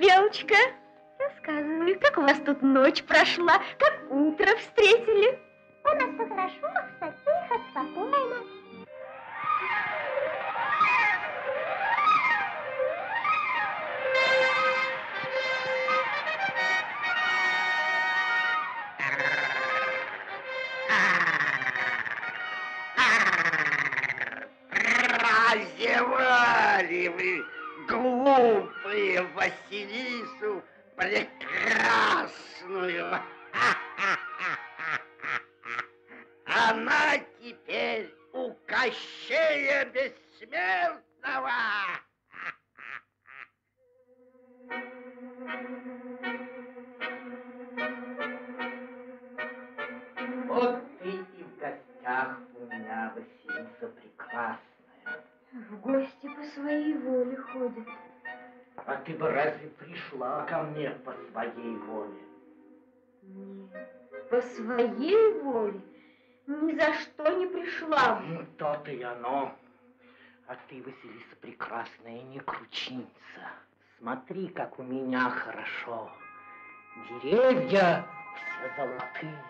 Белочка, рассказывай, как у вас тут ночь прошла, как утро встретили? У нас все хорошо, своей воле ни за что не пришла бы. Ну, то-то и оно. А ты, Василиса Прекрасная, не кручинься. Смотри, как у меня хорошо. Деревья все золотые.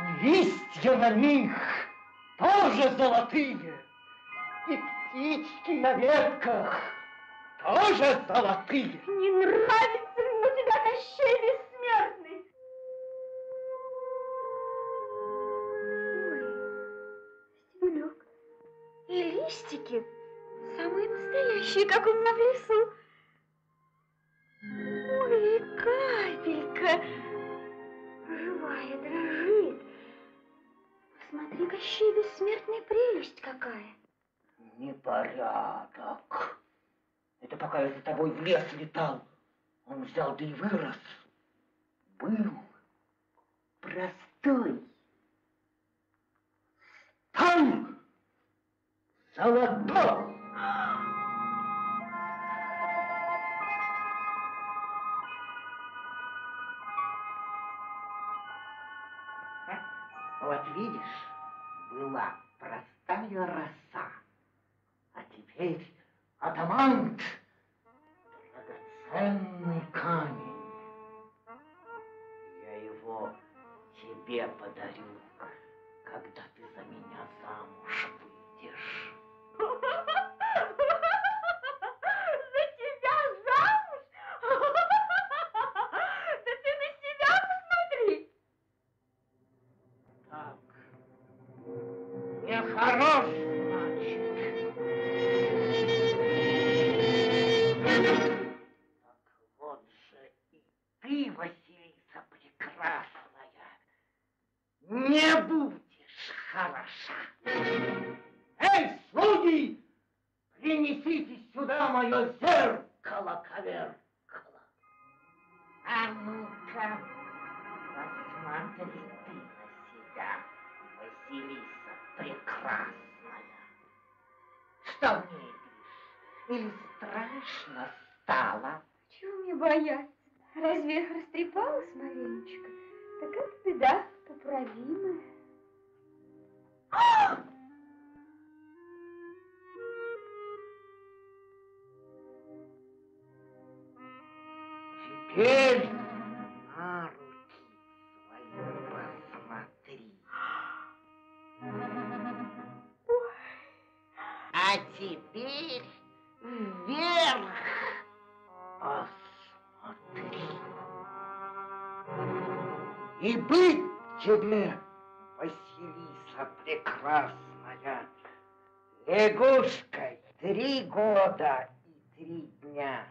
И листья на них тоже золотые. И птички на ветках тоже золотые. Не нравится ему тебя Кощей Бессмертный. Настоящие, как у меня в лесу. Ой, капелька живая дрожит. Посмотри, Кощей Бессмертный, прелесть какая. Непорядок. Это пока я за тобой в лес летал, он взял да и вырос. Был простой. Стал золотой. Вот видишь, была простая роса, а теперь атамант, драгоценный камень. Я его тебе подарю, когда ты за меня замуж Теперь на руки свои посмотри. А теперь вверх посмотри. И быть тебе, Василиса прекрасная, лягушкой три года и три дня.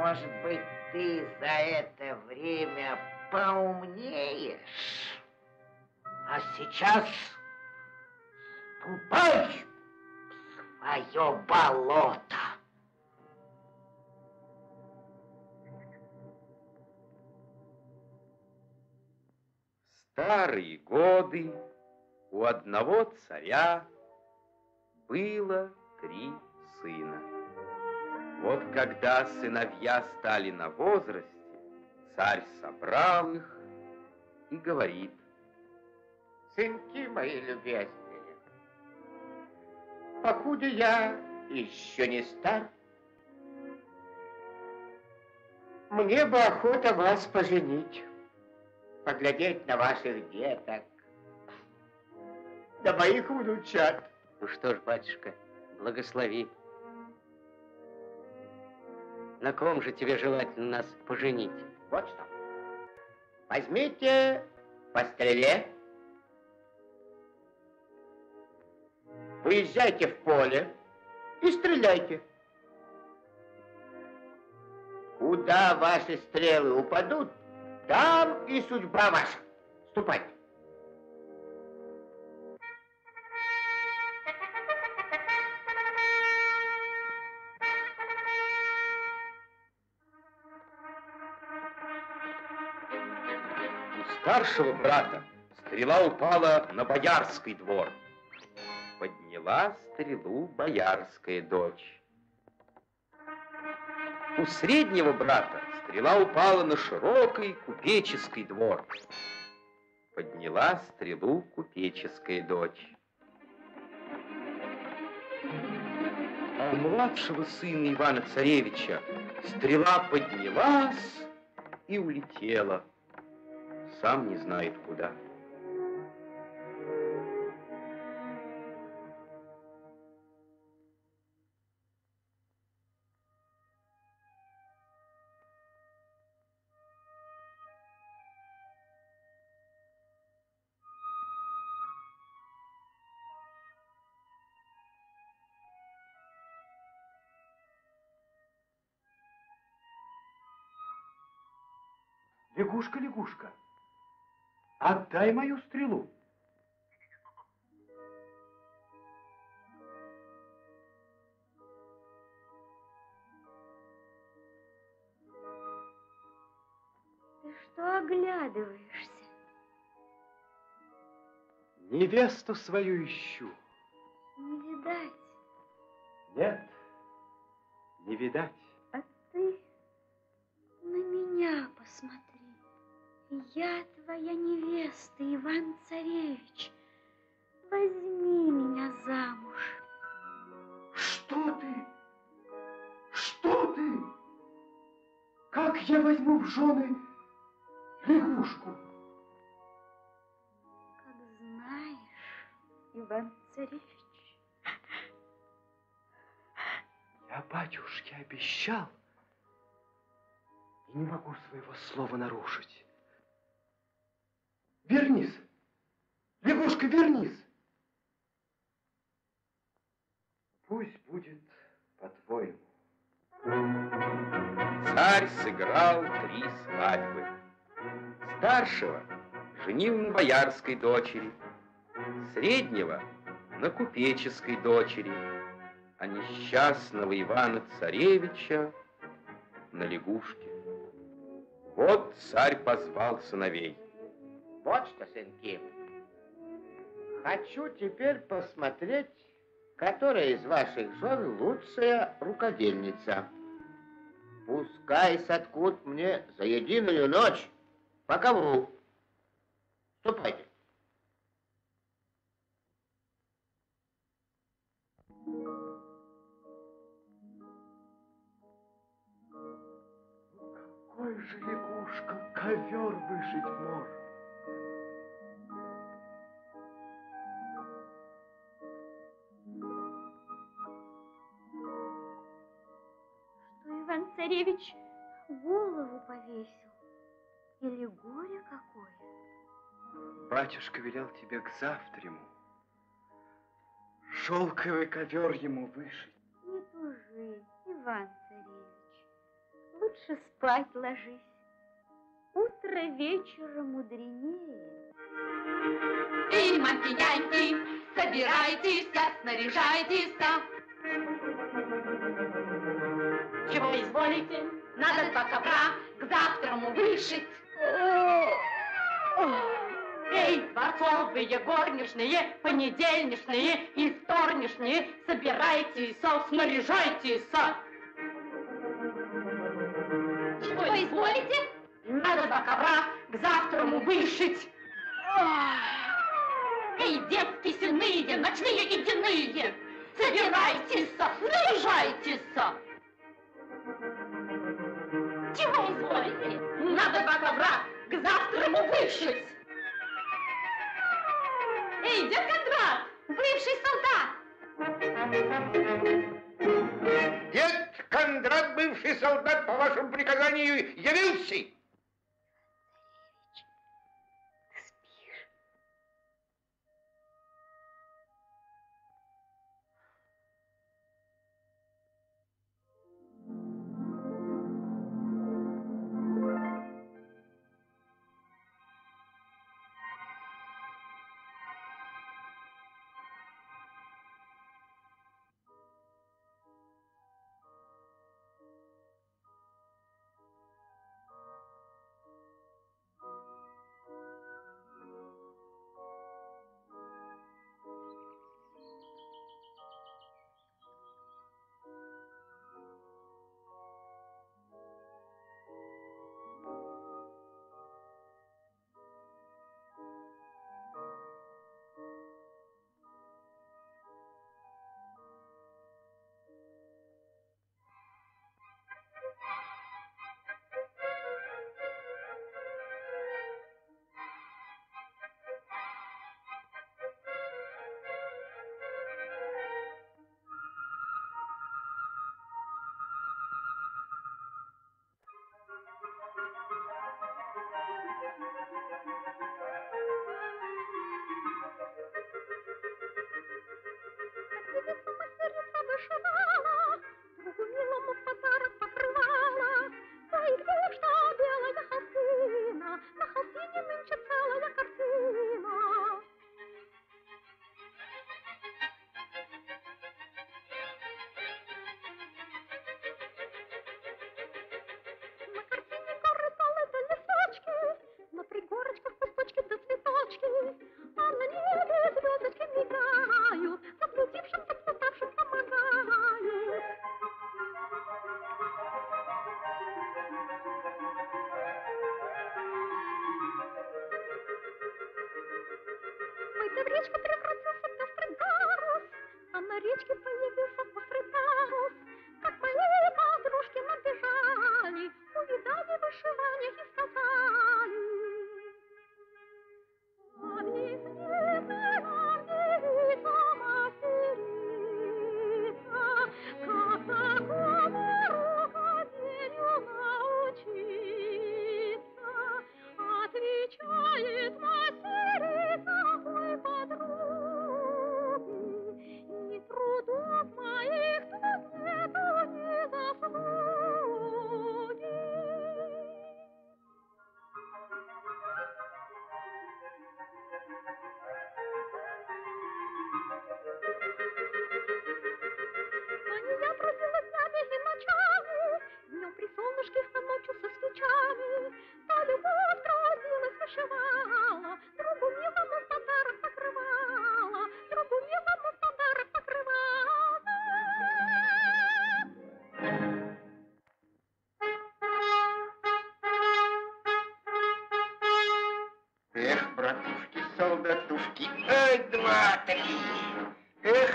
Может быть, ты за это время поумнеешь? А сейчас ступай в свое болото. старые годы у одного царя было три сына. Вот когда сыновья стали на возрасте, царь собрал их и говорит, Сынки мои любезные, покуда я еще не стар, Мне бы охота вас поженить, поглядеть на ваших деток, на моих внучат. Ну что ж, батюшка, благослови. На ком же тебе желательно нас поженить? Вот что. Возьмите по стреле, выезжайте в поле и стреляйте. Куда ваши стрелы упадут, там и судьба ваша. Ступайте. Старшего брата стрела упала на боярский двор. Подняла стрелу боярская дочь. У среднего брата стрела упала на широкий купеческий двор. Подняла стрелу купеческая дочь. А младшего сына Ивана Царевича стрела поднялась и улетела. Сам не знает куда. Лягушка, лягушка, отдай мою стрелу. Ты что оглядываешься? Невесту свою ищу. Не видать. Нет, не видать. Я твоя невеста, Иван Царевич. Возьми меня замуж. Что ты? Что ты? Как я возьму в жены лягушку? Как знаешь, Иван Царевич. Я батюшке обещал и не могу своего слова нарушить. Вернись! Лягушка, вернись! Пусть будет по-твоему. Царь сыграл три свадьбы. Старшего женил на боярской дочери, среднего на купеческой дочери, а несчастного Ивана Царевича на лягушке. Вот царь позвал сыновей. Вот что, сынки. Хочу теперь посмотреть, которая из ваших жен лучшая рукодельница. Пускай соткут мне за единую ночь по ковру. Ступайте. Батюшка велел тебе к завтраму шелковый ковер ему вышить. Не тужи, Иван Царевич. Лучше спать ложись. Утро вечера мудренее. И мантиняньки, собирайтесь, снаряжайтесь. Чего изволите? Надо два ковра к завтраму вышить. Эй, дворцовые, горничные, понедельничные и вторничные, собирайтесь, снаряжайтесь. Чего изволите? Надо два ковра к завтраму вышить. Эй, детки синые, ночные и дневные, собирайтесь, наряжайтесь. Чего изволите? Надо два ковра к завтраму вышить. Эй, дед Кондрат, бывший солдат! Дед Кондрат, бывший солдат, по вашему приказанию явился.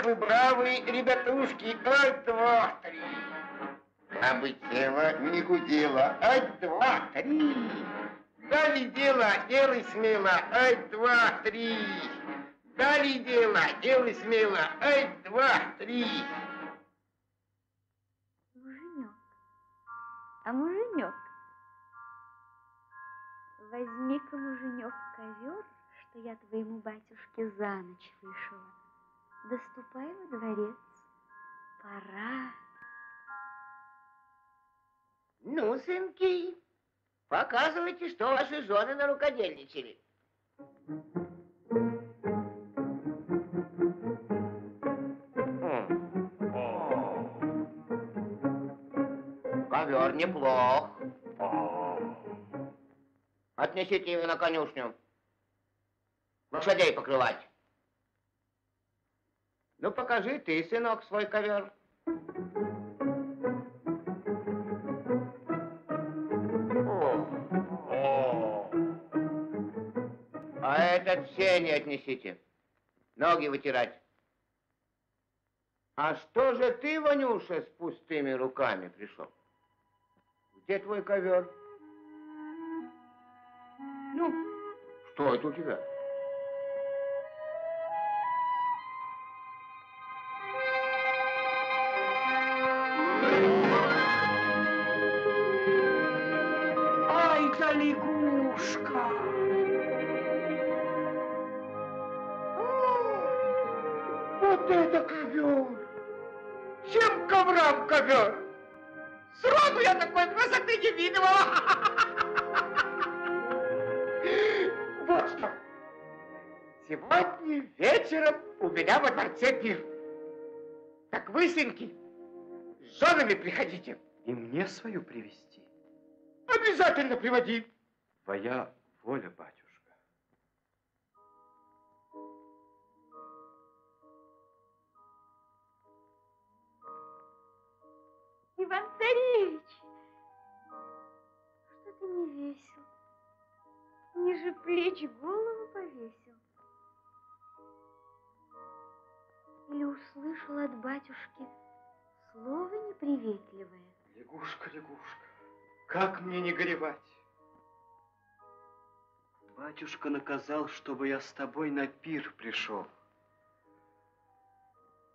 Вы бравые ребятушки, ай, два, три. Кабы тело не гудело, ай, два, три. Дали дело, делай смело, ай, два, три. Дали дело, делай смело, ай, два, три. Муженек, а муженек, возьми-ка, муженек, ковер, что я твоему батюшке за ночь вышила. Доступай во дворец, пора. Ну, сынки, показывайте, что ваши жены нарукодельничали. Ковер неплох. Отнесите его на конюшню. Лошадей покрывать. Ну, покажи ты, сынок, свой ковер. О. А этот сени отнесите. Ноги вытирать. А что же ты, Ванюша, с пустыми руками пришел? Где твой ковер? Ну, что это у тебя? Ковер! Чем коврам ковер? Сроду я такой красоты не видывала! Вот что! Сегодня вечером у меня во дворце пир. Так вы, сынки, с женами приходите. И мне свою привести. Обязательно приводи. Твоя воля, батюшка. Иван Царевич, что ты не весел? Ниже плеч голову повесил. Или услышал от батюшки слово неприветливое? Лягушка, лягушка, как мне не горевать? Батюшка наказал, чтобы я с тобой на пир пришел.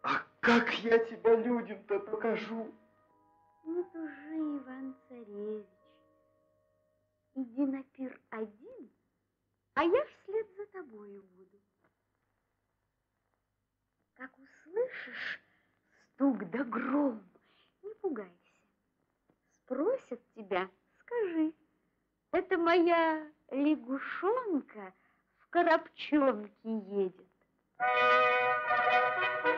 А как я тебя людям-то покажу? Не тужи, Иван Царевич. Иди на пир один, а я вслед за тобою буду. Как услышишь стук да гром, не пугайся. Спросят тебя, скажи, это моя лягушонка в коробчонке едет. Что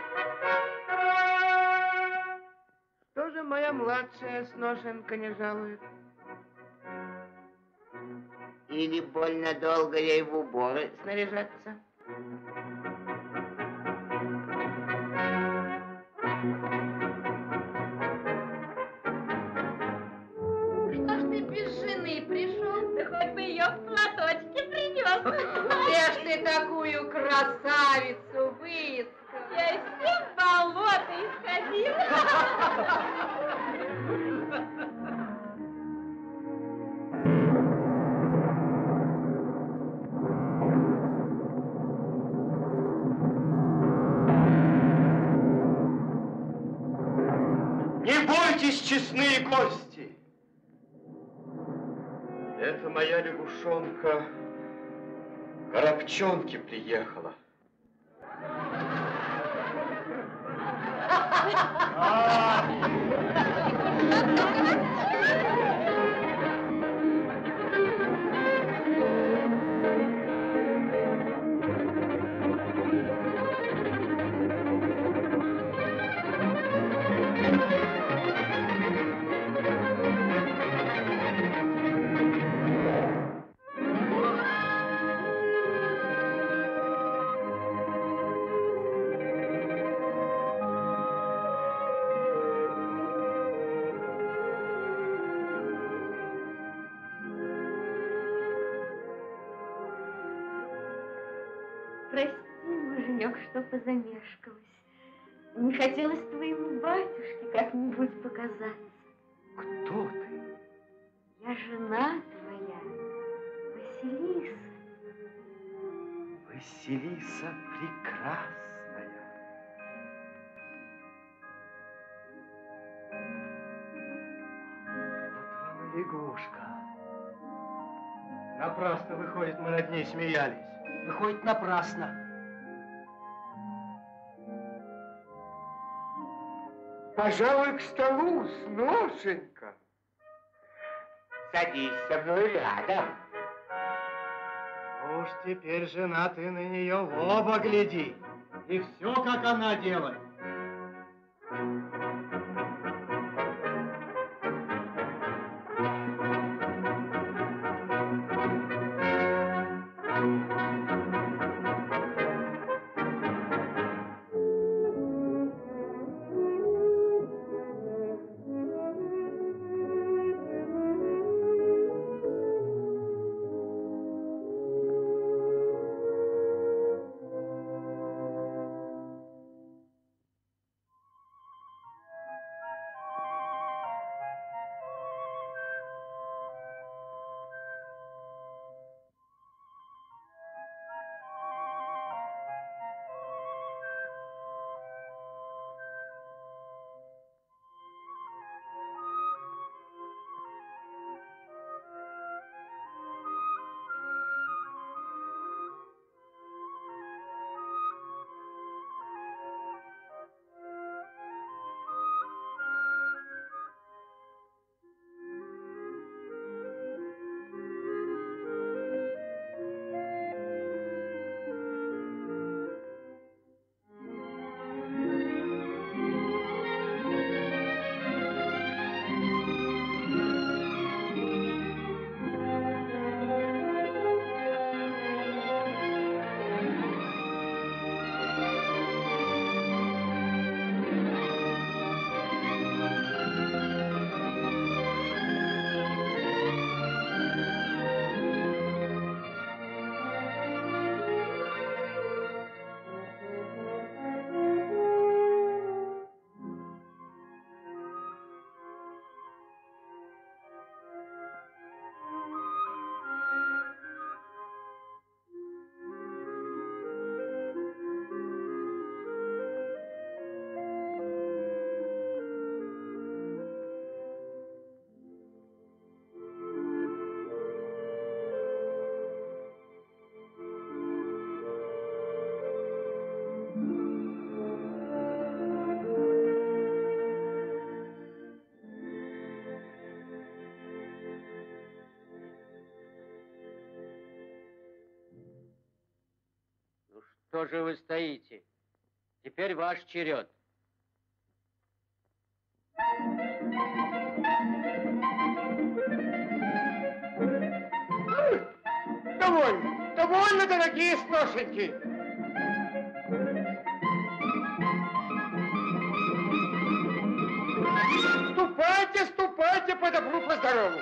моя младшая сношенка не жалует? Или больно долго ей в уборы снаряжаться? Что ж ты без жены пришел? Да хоть бы ее в платочке принес. Где ж ты такую красавицу лягушонка коробчонки приехала. Прости, позамешкалась. Не хотелось твоему батюшке как-нибудь показаться. Кто ты? Я жена твоя, Василиса. Василиса прекрасная. Вот вам лягушка. Напрасно, выходит, мы над ней смеялись. Выходит, напрасно. Пожалуй, к столу, сношенька. Садись со мной рядом. Уж теперь, жена, ты на нее в оба гляди. И все, как она делает. Что же вы стоите? Теперь ваш черед. Довольно, довольно, дорогие сношеньки. Ступайте, ступайте по добру, по здорову.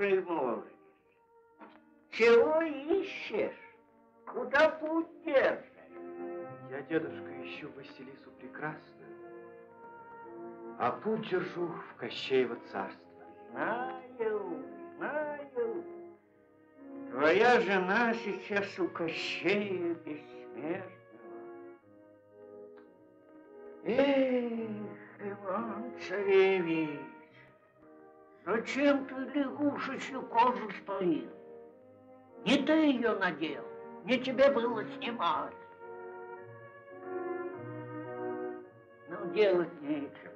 Молодец. Чего ищешь? Куда путь держишь? Я, дедушка, ищу Василису Прекрасную, а путь держу в Кощеево царство. Знаю, знаю. Твоя жена сейчас у Кощея Бессмертного. Зачем ты лягушечью кожу спалил? Не ты ее надел, не тебе было снимать. Ну, делать нечего.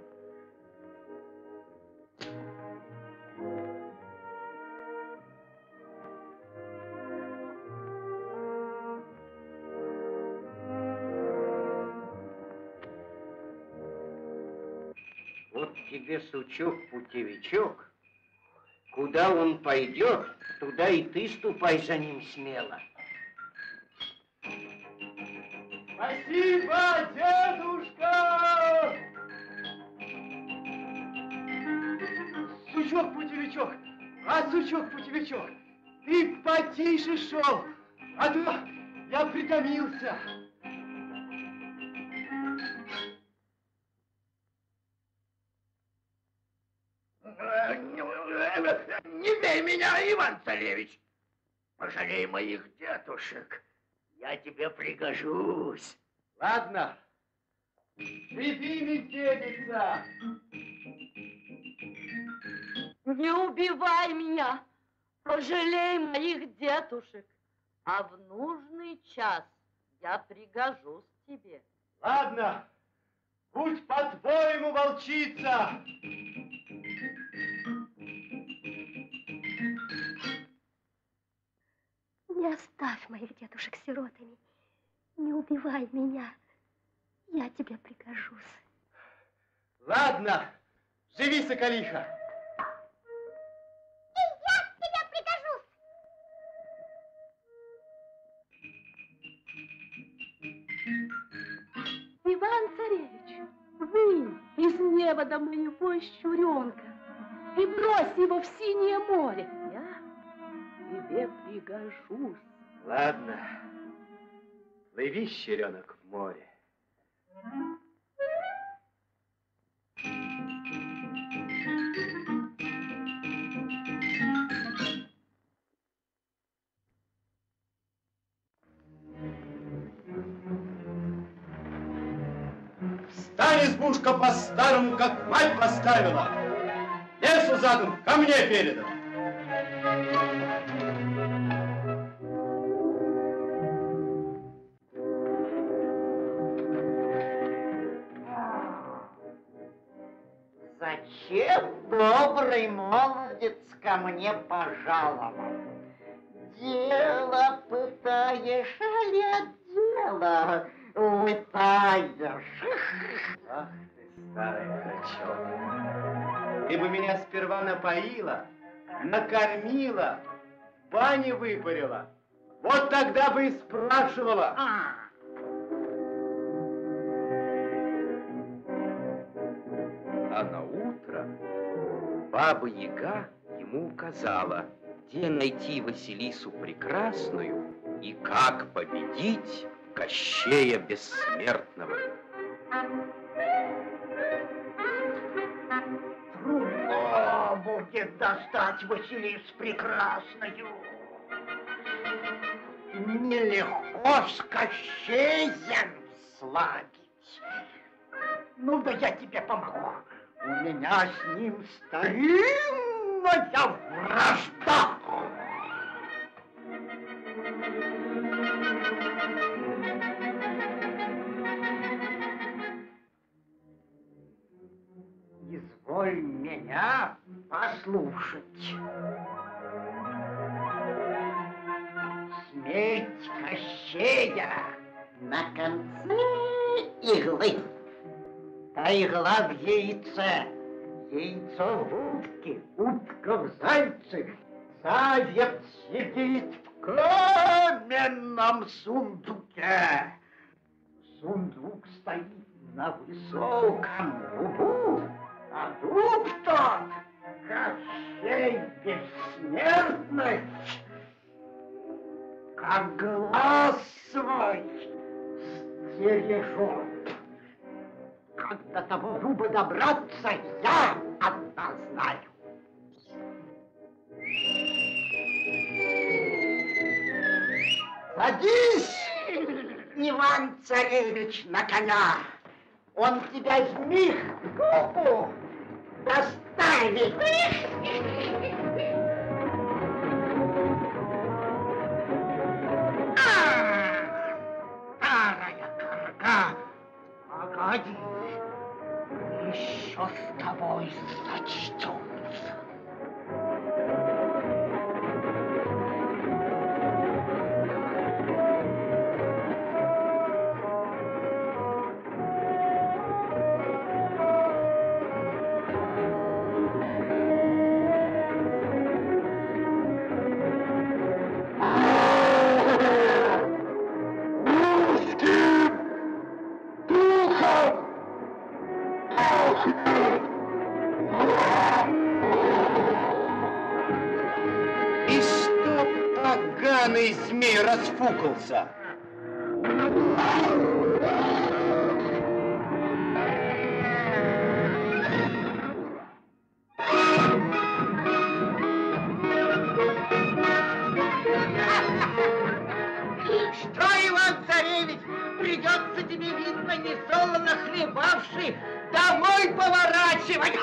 Вот тебе сучок-путевичок. Куда он пойдет, туда и ты ступай за ним смело. Спасибо, дедушка! Сучок-путевичок, а сучок-путевичок, ты потише шел, а то я притомился. Меня, Иван-царевич! Пожалей моих дедушек. Я тебе пригожусь. Ладно, приди, медведица. Не убивай меня, пожалей моих дедушек, а в нужный час я пригожусь тебе. Ладно, будь по-твоему, волчица. Не оставь моих дедушек сиротами. Не убивай меня. Я тебе пригожусь. Ладно, живи, соколиха. И я тебе пригожусь. Иван-царевич, вы из невода моего щуренка и брось его в синее море. Я тебе пригожусь. Ладно, плыви, щеренок, в море. Встань, избушка, по-старому, как мать поставила. Лесу задом, ко мне передом. Добрый молодец ко мне пожаловал? Дело пытаешь, а ли дело летаешь? Ах ты, старый храчок. Ты бы меня сперва напоила, накормила, в бане выпарила. Вот тогда бы и спрашивала. А, А на утро Баба Яга ему указала, где найти Василису Прекрасную и как победить Кощея Бессмертного. трудно будет достать Василису Прекрасную. Нелегко с Кощеем сладить. Ну да я тебе помогу. У меня с ним старинная вражда. Изволь меня послушать. Смерть Кощея на конце иглы. Та игла в яйце, яйцо в утке, утка в зайце, заяц сидит в каменном сундуке. Сундук стоит на высоком дубу, а дуб тот, Кощей бессмертный, как глаз свой стережет. Как до того дуба добраться, я одна знаю. Садись, Иван-царевич, на коня. Он тебя в миг к дубу погоди, еще с тобой сочтемся. И весело нахлебавши, домой поворачивать.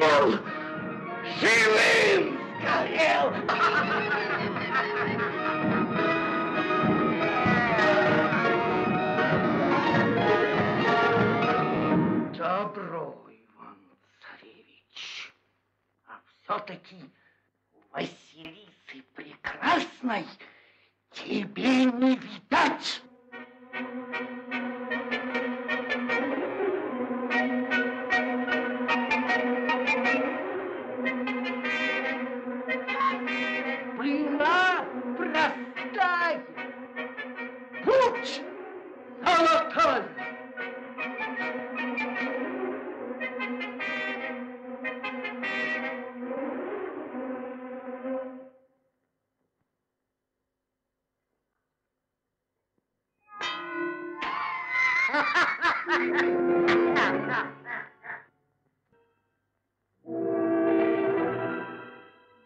Сгорел! Живым сгорел! Все-таки Василисы Прекрасной тебе не видать.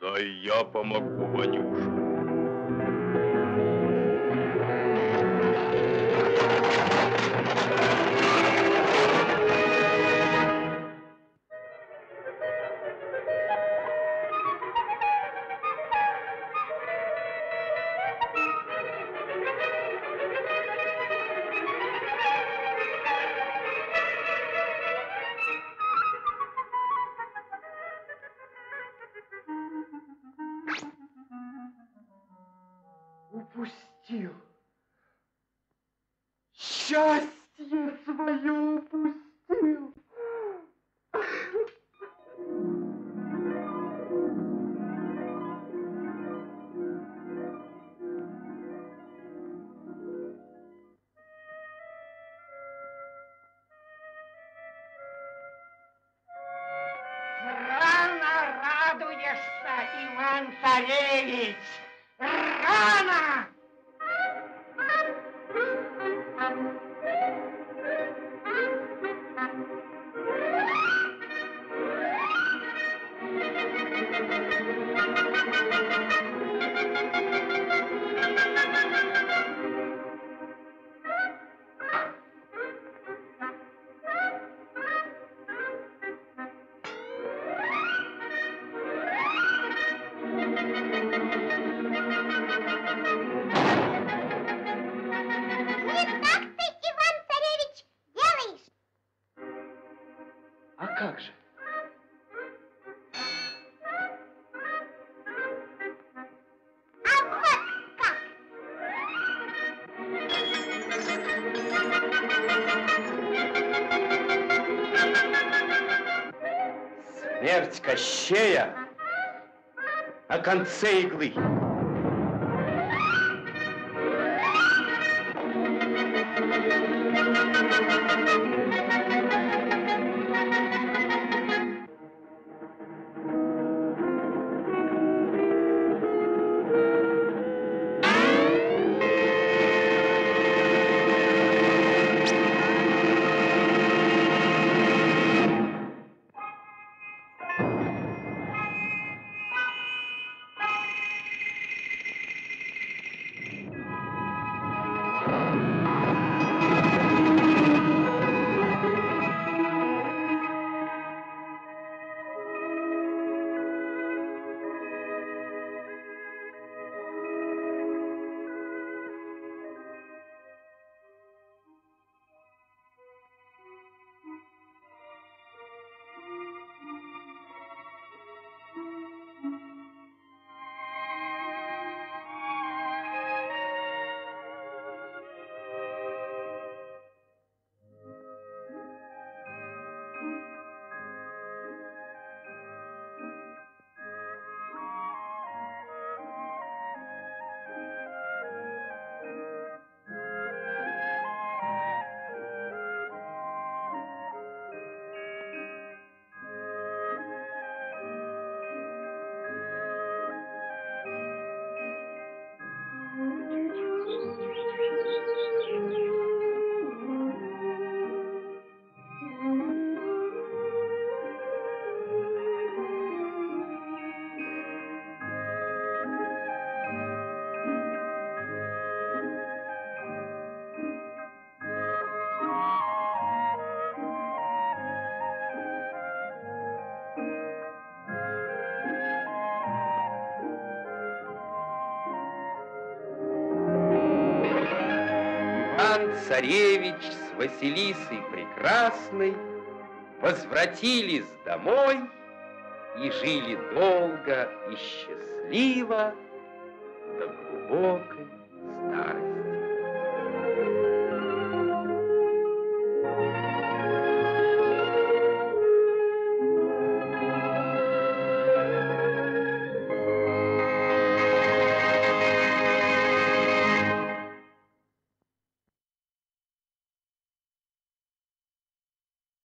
Да я помогу, Ванюша. Царевич! Рано! Кощея на конце иглы. Иван-царевич с Василисой Прекрасной возвратились домой и жили долго и счастливо до глубокой.